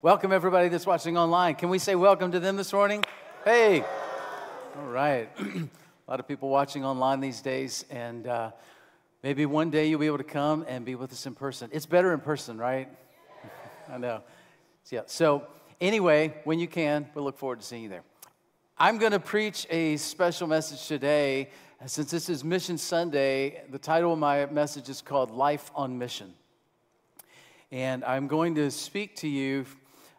Welcome, everybody that's watching online. Can we say welcome to them this morning? Hey. All right. a lot of people watching online these days, and uh, maybe one day you'll be able to come and be with us in person. It's better in person, right? I know. Yeah. So, anyway, when you can, we'll look forward to seeing you there. I'm going to preach a special message today. Since this is Mission Sunday, the title of my message is called Life on Mission. And I'm going to speak to you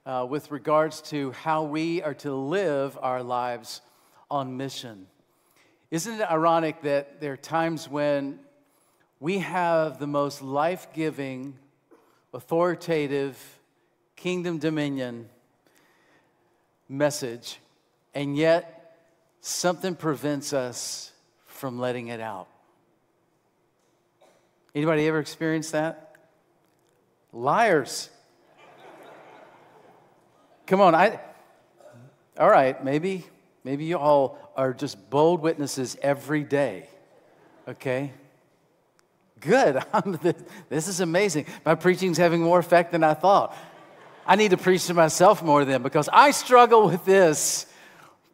uh, with regards to how we are to live our lives on mission. Isn't it ironic that there are times when we have the most life giving, authoritative, kingdom dominion message, and yet something prevents us from letting it out? Anybody ever experienced that? Liars. Come on, I. All right, maybe, maybe you all are just bold witnesses every day. Okay? Good. this is amazing. My preaching's having more effect than I thought. I need to preach to myself more then because I struggle with this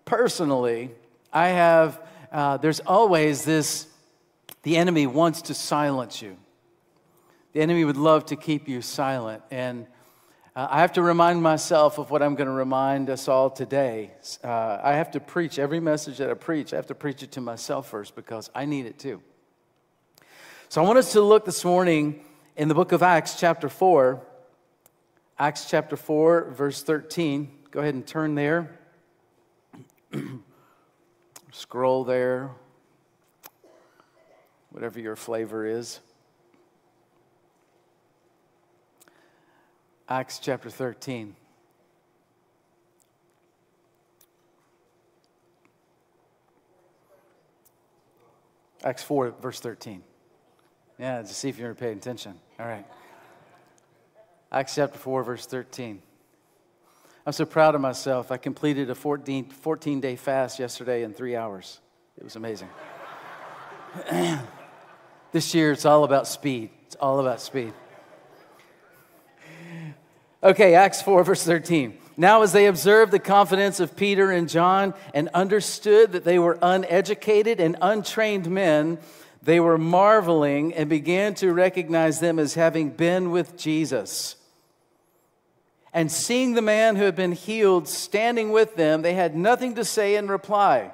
personally. I have, uh, there's always this, the enemy wants to silence you. The enemy would love to keep you silent. And uh, I have to remind myself of what I'm going to remind us all today. Uh, I have to preach every message that I preach, I have to preach it to myself first because I need it too. So I want us to look this morning in the book of Acts, chapter 4. Acts chapter 4, verse 13. Go ahead and turn there. Scroll there. Whatever your flavor is. Acts chapter 13. Acts 4, verse 13. Yeah, to see if you're paying attention. All right. Acts chapter 4, verse 13. I'm so proud of myself. I completed a 14, 14 day fast yesterday in three hours. It was amazing. this year, it's all about speed. It's all about speed. Okay, Acts 4, verse 13. Now, as they observed the confidence of Peter and John and understood that they were uneducated and untrained men, they were marveling and began to recognize them as having been with Jesus. And seeing the man who had been healed standing with them, they had nothing to say in reply.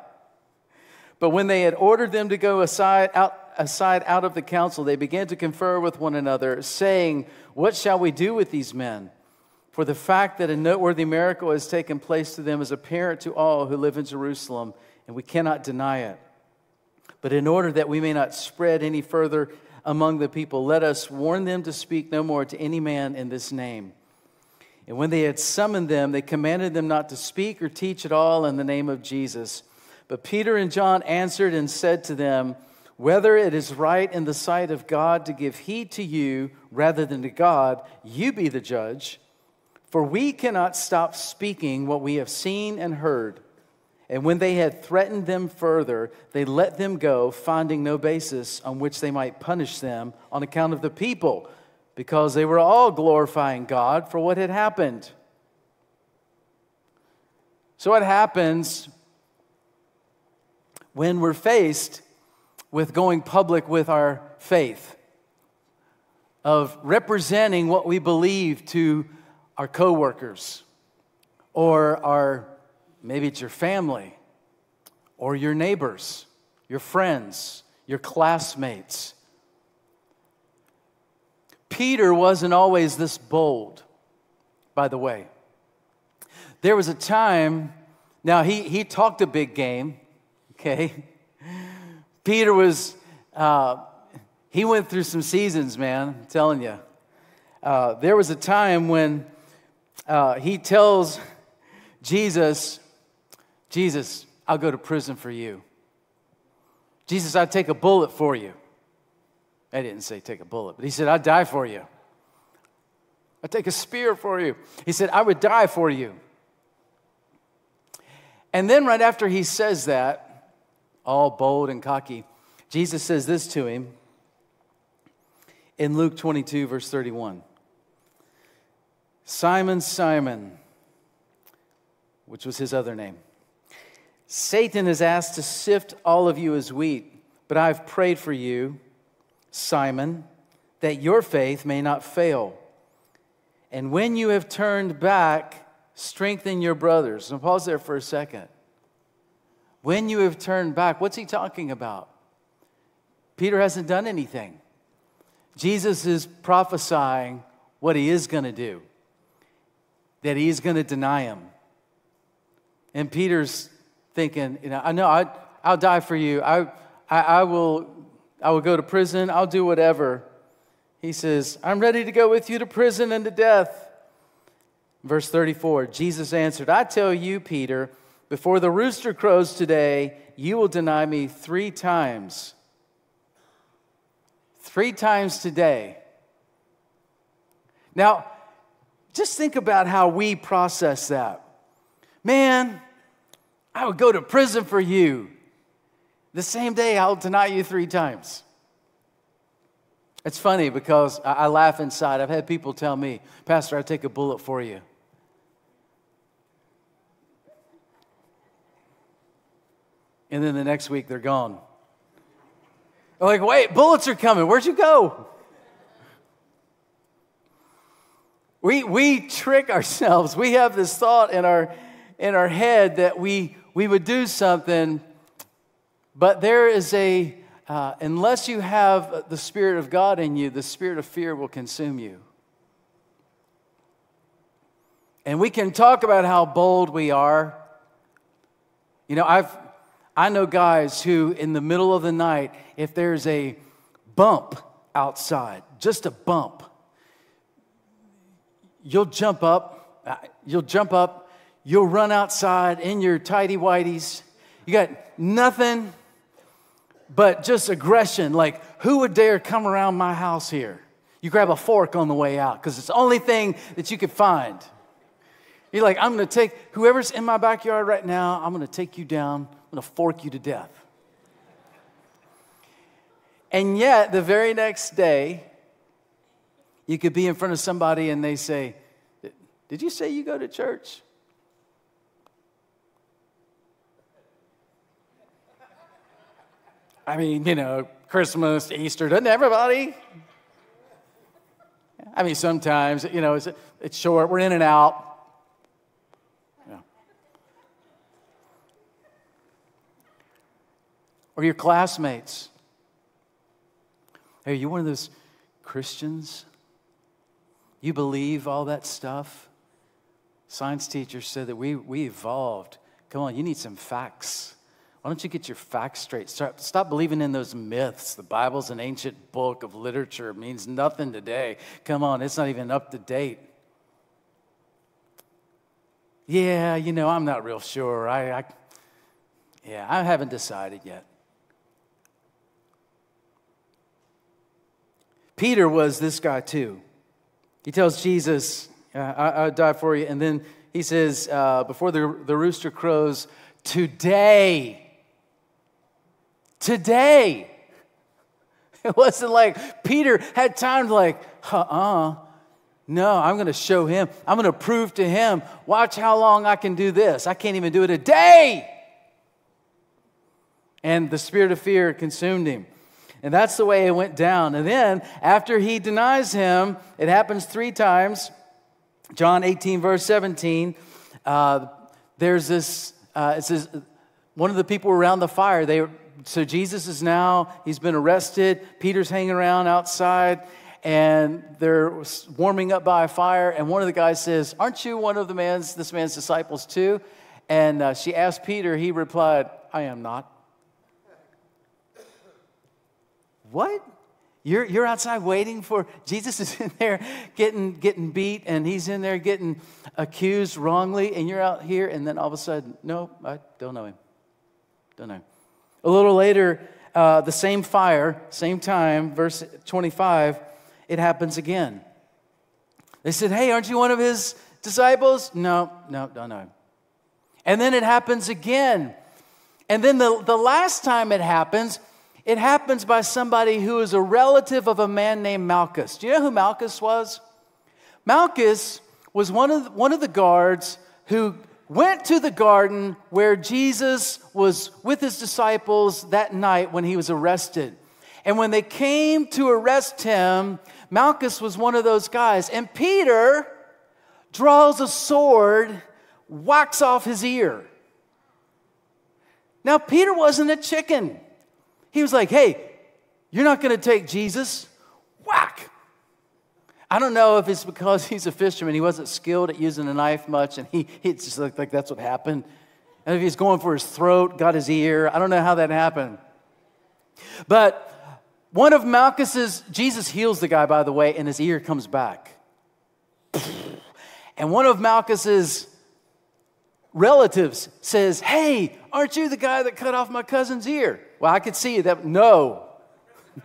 But when they had ordered them to go aside out, aside out of the council, they began to confer with one another, saying, What shall we do with these men? For the fact that a noteworthy miracle has taken place to them is apparent to all who live in Jerusalem, and we cannot deny it. But in order that we may not spread any further among the people, let us warn them to speak no more to any man in this name. And when they had summoned them, they commanded them not to speak or teach at all in the name of Jesus. But Peter and John answered and said to them, Whether it is right in the sight of God to give heed to you rather than to God, you be the judge. For we cannot stop speaking what we have seen and heard. And when they had threatened them further, they let them go, finding no basis on which they might punish them on account of the people, because they were all glorifying God for what had happened. So, what happens when we're faced with going public with our faith, of representing what we believe to our coworkers or our maybe it's your family or your neighbors, your friends, your classmates. Peter wasn't always this bold, by the way. There was a time, now he, he talked a big game, okay? Peter was, uh, he went through some seasons, man, I'm telling you. Uh, there was a time when uh, he tells Jesus, Jesus, I'll go to prison for you. Jesus, I'd take a bullet for you. I didn't say take a bullet, but he said, I'd die for you. I'd take a spear for you. He said, I would die for you. And then, right after he says that, all bold and cocky, Jesus says this to him in Luke 22, verse 31 Simon, Simon, which was his other name. Satan has asked to sift all of you as wheat, but I've prayed for you, Simon, that your faith may not fail. And when you have turned back, strengthen your brothers. And pause there for a second. When you have turned back, what's he talking about? Peter hasn't done anything. Jesus is prophesying what he is going to do, that he's going to deny him. And Peter's thinking, you know, I know I, I'll die for you. I, I, I, will, I will go to prison. I'll do whatever. He says, I'm ready to go with you to prison and to death. Verse 34 Jesus answered, I tell you, Peter, before the rooster crows today, you will deny me three times. Three times today. Now, just think about how we process that. Man, I would go to prison for you. The same day, I'll deny you three times. It's funny because I laugh inside. I've had people tell me, Pastor, I'd take a bullet for you. And then the next week, they're gone. I'm like, wait, bullets are coming. Where'd you go? We, we trick ourselves. We have this thought in our, in our head that we, we would do something, but there is a, uh, unless you have the Spirit of God in you, the spirit of fear will consume you. And we can talk about how bold we are. You know, I've, I know guys who, in the middle of the night, if there's a bump outside, just a bump, you'll jump up, uh, you'll jump up, you'll run outside in your tidy whities. You got nothing but just aggression. Like, who would dare come around my house here? You grab a fork on the way out because it's the only thing that you could find. You're like, I'm going to take whoever's in my backyard right now, I'm going to take you down, I'm going to fork you to death. And yet, the very next day, you could be in front of somebody and they say, Did you say you go to church? I mean, you know, Christmas, Easter, doesn't everybody? I mean, sometimes, you know, it's, it's short, we're in and out. Yeah. Or your classmates. Hey, you one of those Christians? You believe all that stuff? Science teacher said that we, we evolved. Come on, you need some facts. Why don't you get your facts straight? Start, stop believing in those myths. The Bible's an ancient book of literature. It means nothing today. Come on, it's not even up to date. Yeah, you know, I'm not real sure. I, I yeah, I haven't decided yet. Peter was this guy too. He tells Jesus, uh, I, will die for you. And then he says, uh, before the, the rooster crows, today today. It wasn't like Peter had time to like, uh-uh. No, I'm going to show him. I'm going to prove to him. Watch how long I can do this. I can't even do it a day. And the spirit of fear consumed him. And that's the way it went down. And then after he denies him, it happens three times. John 18, verse 17. Uh, there's this, uh, it says, one of the people around the fire, they, so Jesus is now, he's been arrested. Peter's hanging around outside and they're warming up by a fire. And one of the guys says, Aren't you one of the man's, this man's disciples too? And uh, she asked Peter, he replied, I am not. What? You're, you're outside waiting for Jesus is in there getting, getting beat and he's in there getting accused wrongly and you're out here and then all of a sudden, no, I don't know him. Don't know. A little later, uh, the same fire, same time, verse 25, it happens again. They said, Hey, aren't you one of his disciples? No, no, don't know him. And then it happens again. And then the, the last time it happens, it happens by somebody who is a relative of a man named Malchus. Do you know who Malchus was? Malchus was one of the, one of the guards who went to the garden where Jesus was with his disciples that night when he was arrested. And when they came to arrest him, Malchus was one of those guys. And Peter draws a sword, whacks off his ear. Now, Peter wasn't a chicken. He was like, hey, you're not going to take Jesus. Whack. I don't know if it's because he's a fisherman. He wasn't skilled at using a knife much, and he, he just looked like that's what happened. And if he's going for his throat, got his ear. I don't know how that happened. But one of Malchus's, Jesus heals the guy, by the way, and his ear comes back. And one of Malchus's relatives says, Hey, aren't you the guy that cut off my cousin's ear? Well, I could see that. No,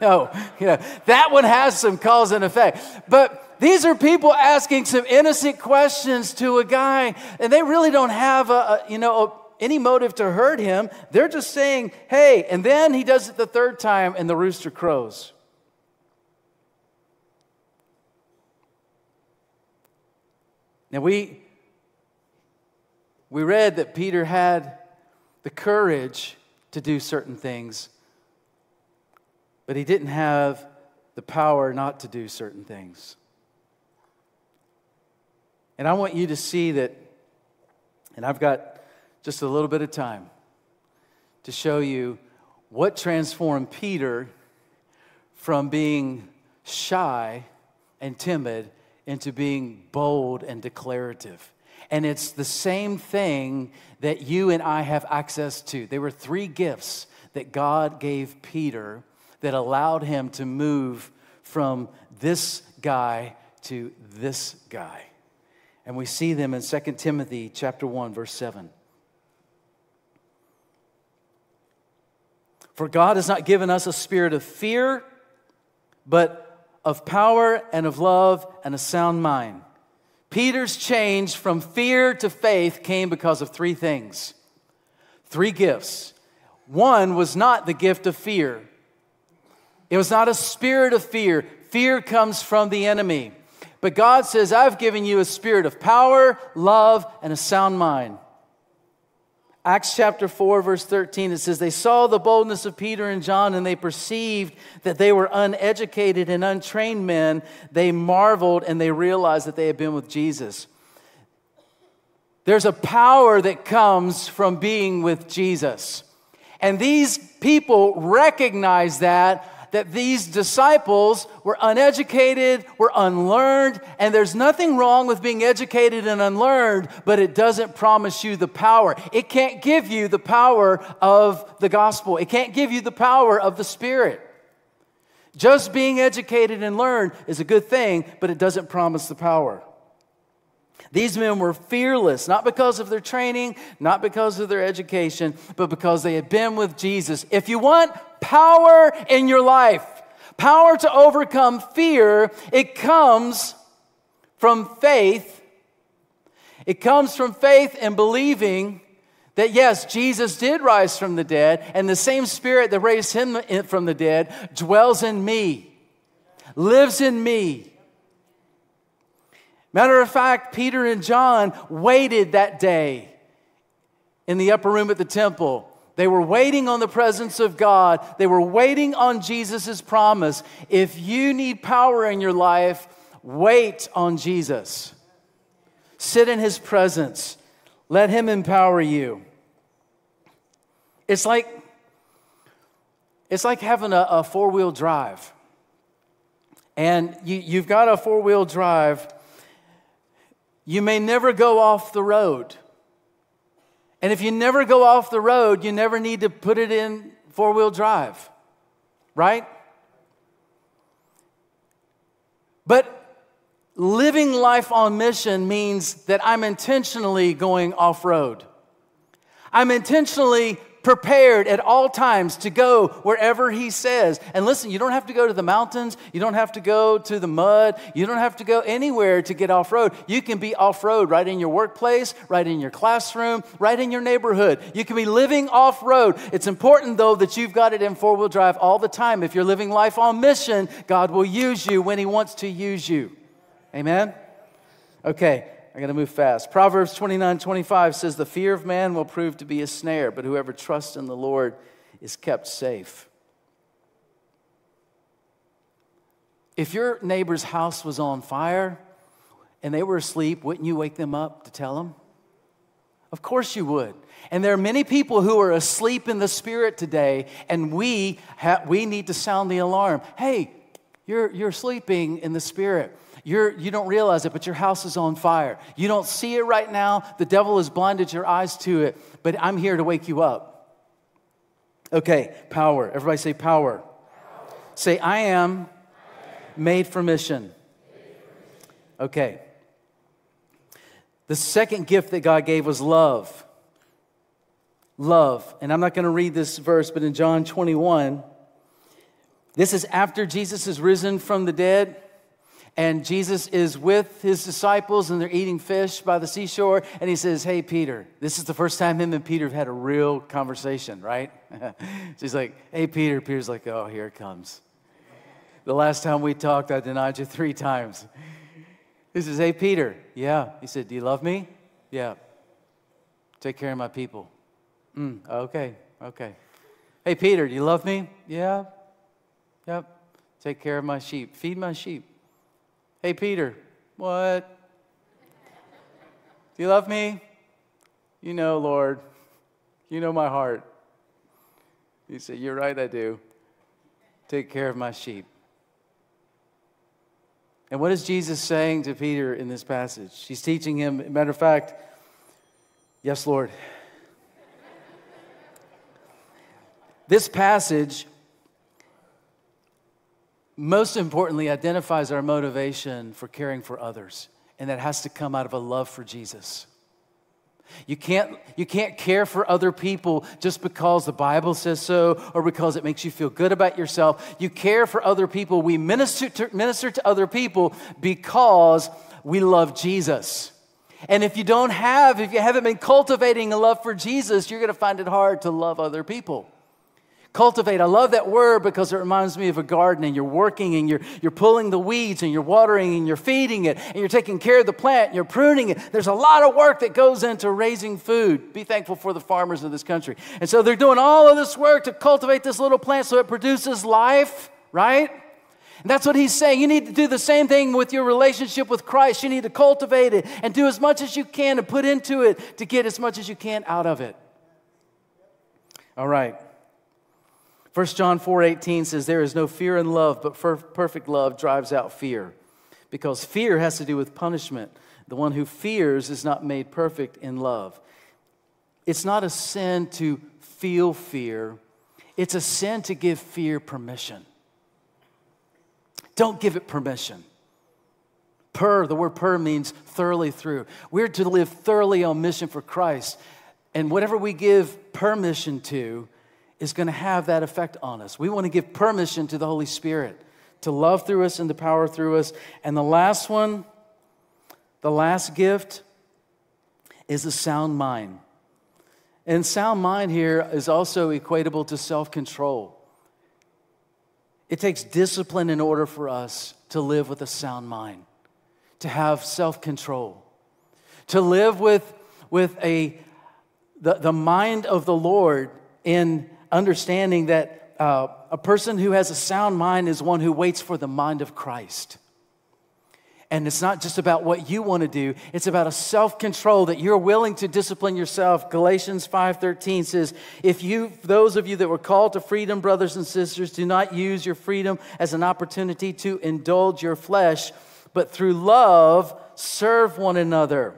no. You know, that one has some cause and effect. But these are people asking some innocent questions to a guy, and they really don't have a, a you know, a, any motive to hurt him. They're just saying, hey, and then he does it the third time, and the rooster crows. Now, we, we read that Peter had the courage to do certain things, but he didn't have the power not to do certain things. And I want you to see that, and I've got just a little bit of time to show you what transformed Peter from being shy and timid into being bold and declarative. And it's the same thing that you and I have access to. There were three gifts that God gave Peter that allowed him to move from this guy to this guy. And we see them in 2 Timothy chapter 1 verse 7. For God has not given us a spirit of fear, but of power and of love and a sound mind. Peter's change from fear to faith came because of three things three gifts. One was not the gift of fear, it was not a spirit of fear. Fear comes from the enemy. But God says, I've given you a spirit of power, love, and a sound mind. Acts chapter 4, verse 13, it says, They saw the boldness of Peter and John, and they perceived that they were uneducated and untrained men. They marveled and they realized that they had been with Jesus. There's a power that comes from being with Jesus. And these people recognize that that these disciples were uneducated, were unlearned, and there's nothing wrong with being educated and unlearned, but it doesn't promise you the power. It can't give you the power of the gospel, it can't give you the power of the Spirit. Just being educated and learned is a good thing, but it doesn't promise the power. These men were fearless, not because of their training, not because of their education, but because they had been with Jesus. If you want power in your life, power to overcome fear, it comes from faith. It comes from faith and believing that yes, Jesus did rise from the dead, and the same spirit that raised him from the dead dwells in me, lives in me. Matter of fact, Peter and John waited that day in the upper room at the temple. They were waiting on the presence of God. They were waiting on Jesus' promise. If you need power in your life, wait on Jesus. Sit in his presence. Let him empower you. It's like it's like having a, a four-wheel drive. And you, you've got a four-wheel drive you may never go off the road. And if you never go off the road, you never need to put it in four wheel drive, right? But living life on mission means that I'm intentionally going off road. I'm intentionally prepared at all times to go wherever He says. And listen, you don't have to go to the mountains, you don't have to go to the mud, you don't have to go anywhere to get off road. You can be off road right in your workplace, right in your classroom, right in your neighborhood. You can be living off road. It's important, though, that you've got it in four wheel drive all the time. If you're living life on mission, God will use you when He wants to use you. Amen? Okay, I got to move fast. Proverbs 29 25 says, The fear of man will prove to be a snare, but whoever trusts in the Lord is kept safe. If your neighbor's house was on fire and they were asleep, wouldn't you wake them up to tell them? Of course you would. And there are many people who are asleep in the spirit today, and we, ha- we need to sound the alarm. Hey, you're, you're sleeping in the spirit. You're, you don't realize it, but your house is on fire. You don't see it right now. The devil has blinded your eyes to it, but I'm here to wake you up. Okay, power. Everybody say power. power. Say, I am, I am. Made, for mission. made for mission. Okay. The second gift that God gave was love love. And I'm not going to read this verse, but in John 21, this is after Jesus is risen from the dead. And Jesus is with his disciples and they're eating fish by the seashore. And he says, Hey, Peter, this is the first time him and Peter have had a real conversation, right? so he's like, Hey, Peter. Peter's like, Oh, here it comes. The last time we talked, I denied you three times. He says, Hey, Peter. Yeah. He said, Do you love me? Yeah. Take care of my people. Mm, okay, okay. Hey, Peter, do you love me? Yeah. Yep. Take care of my sheep. Feed my sheep. Hey, Peter, what? Do you love me? You know, Lord. You know my heart. He said, You're right, I do. Take care of my sheep. And what is Jesus saying to Peter in this passage? He's teaching him, matter of fact, yes, Lord, This passage, most importantly, identifies our motivation for caring for others, and that has to come out of a love for Jesus. You can't, you can't care for other people just because the Bible says so or because it makes you feel good about yourself. You care for other people. We minister to, minister to other people because we love Jesus. And if you don't have, if you haven't been cultivating a love for Jesus, you're going to find it hard to love other people. Cultivate. I love that word because it reminds me of a garden and you're working and you're, you're pulling the weeds and you're watering and you're feeding it and you're taking care of the plant and you're pruning it. There's a lot of work that goes into raising food. Be thankful for the farmers of this country. And so they're doing all of this work to cultivate this little plant so it produces life, right? And that's what he's saying. You need to do the same thing with your relationship with Christ. You need to cultivate it and do as much as you can and put into it to get as much as you can out of it. All right. 1 John 4:18 says there is no fear in love, but perfect love drives out fear. Because fear has to do with punishment. The one who fears is not made perfect in love. It's not a sin to feel fear. It's a sin to give fear permission. Don't give it permission. Per, the word per means thoroughly through. We're to live thoroughly on mission for Christ. And whatever we give permission to, is going to have that effect on us. We want to give permission to the Holy Spirit to love through us and to power through us. And the last one, the last gift, is a sound mind. And sound mind here is also equatable to self control. It takes discipline in order for us to live with a sound mind, to have self control, to live with, with a, the, the mind of the Lord in understanding that uh, a person who has a sound mind is one who waits for the mind of Christ. And it's not just about what you want to do, it's about a self-control that you're willing to discipline yourself. Galatians 5:13 says, "If you those of you that were called to freedom, brothers and sisters, do not use your freedom as an opportunity to indulge your flesh, but through love serve one another."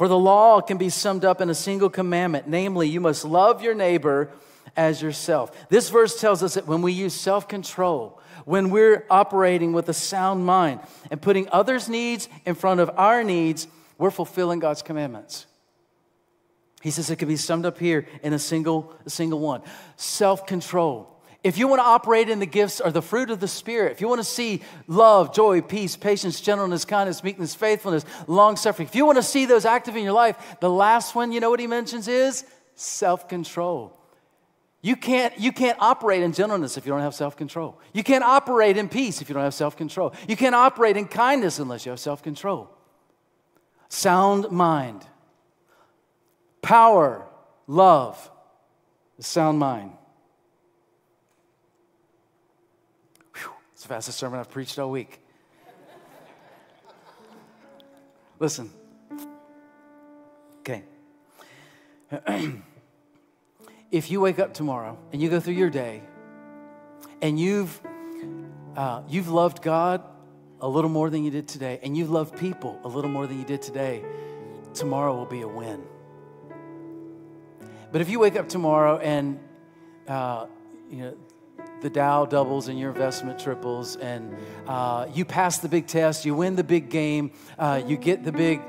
For the law can be summed up in a single commandment, namely, you must love your neighbor as yourself. This verse tells us that when we use self control, when we're operating with a sound mind and putting others' needs in front of our needs, we're fulfilling God's commandments. He says it can be summed up here in a single, a single one self control. If you want to operate in the gifts or the fruit of the Spirit, if you want to see love, joy, peace, patience, gentleness, kindness, meekness, faithfulness, long suffering, if you want to see those active in your life, the last one, you know what he mentions is self control. You can't, you can't operate in gentleness if you don't have self control. You can't operate in peace if you don't have self control. You can't operate in kindness unless you have self control. sound mind, power, love, sound mind. Whew, it's the fastest sermon I've preached all week. Listen. Okay. if you wake up tomorrow and you go through your day and you've uh, you've loved God a little more than you did today, and you've loved people a little more than you did today, tomorrow will be a win. But if you wake up tomorrow and uh, you know the Dow doubles and your investment triples, and uh, you pass the big test, you win the big game, uh, you get the big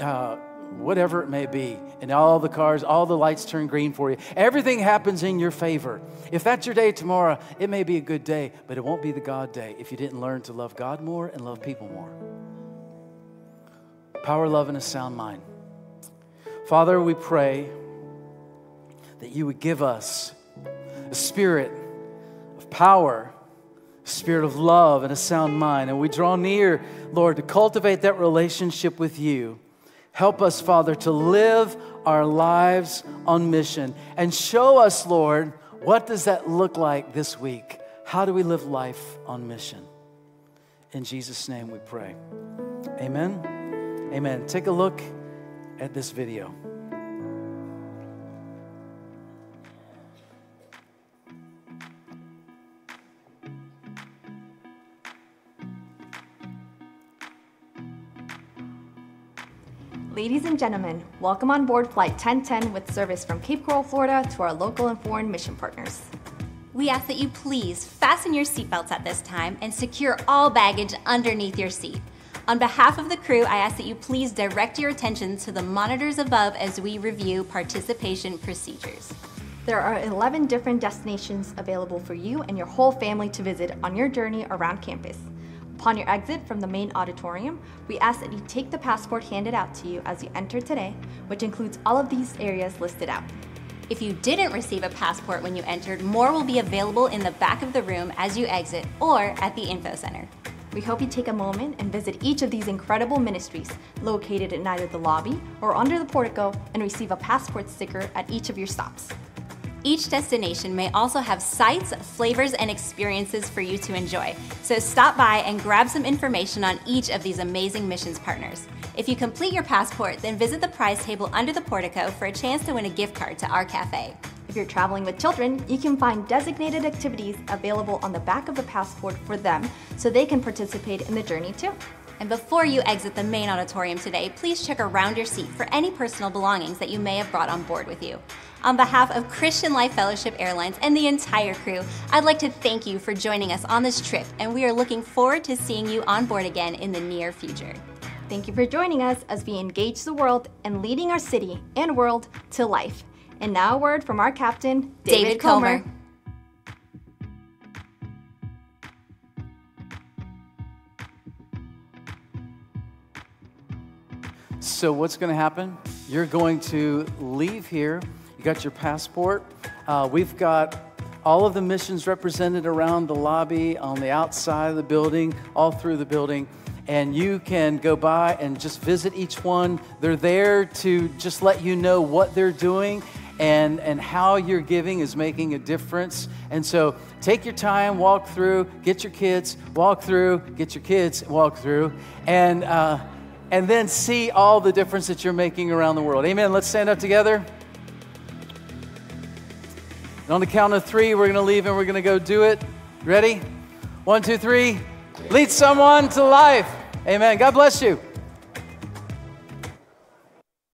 uh, whatever it may be, and all the cars, all the lights turn green for you. Everything happens in your favor. If that's your day tomorrow, it may be a good day, but it won't be the God day if you didn't learn to love God more and love people more. Power, love, and a sound mind. Father, we pray that you would give us a spirit power, spirit of love, and a sound mind. And we draw near, Lord, to cultivate that relationship with you Help us, Father, to live our lives on mission and show us, Lord, what does that look like this week? How do we live life on mission? In Jesus' name we pray. Amen. Amen. Take a look at this video. Ladies and gentlemen, welcome on board Flight 1010 with service from Cape Coral, Florida to our local and foreign mission partners. We ask that you please fasten your seatbelts at this time and secure all baggage underneath your seat. On behalf of the crew, I ask that you please direct your attention to the monitors above as we review participation procedures. There are 11 different destinations available for you and your whole family to visit on your journey around campus. Upon your exit from the main auditorium, we ask that you take the passport handed out to you as you enter today, which includes all of these areas listed out. If you didn't receive a passport when you entered, more will be available in the back of the room as you exit or at the info center. We hope you take a moment and visit each of these incredible ministries located in either the lobby or under the portico and receive a passport sticker at each of your stops. Each destination may also have sights, flavors, and experiences for you to enjoy. So stop by and grab some information on each of these amazing missions partners. If you complete your passport, then visit the prize table under the portico for a chance to win a gift card to our cafe. If you're traveling with children, you can find designated activities available on the back of the passport for them so they can participate in the journey too. And before you exit the main auditorium today, please check around your seat for any personal belongings that you may have brought on board with you. On behalf of Christian Life Fellowship Airlines and the entire crew, I'd like to thank you for joining us on this trip, and we are looking forward to seeing you on board again in the near future. Thank you for joining us as we engage the world and leading our city and world to life. And now a word from our captain, David, David Comer. Comer. So, what's going to happen? You're going to leave here. You got your passport. Uh, we've got all of the missions represented around the lobby, on the outside of the building, all through the building. And you can go by and just visit each one. They're there to just let you know what they're doing and, and how your giving is making a difference. And so take your time, walk through, get your kids, walk through, get your kids, walk through, and uh, and then see all the difference that you're making around the world. Amen. Let's stand up together. And on the count of three, we're going to leave and we're going to go do it. Ready? One, two, three. Lead someone to life. Amen. God bless you.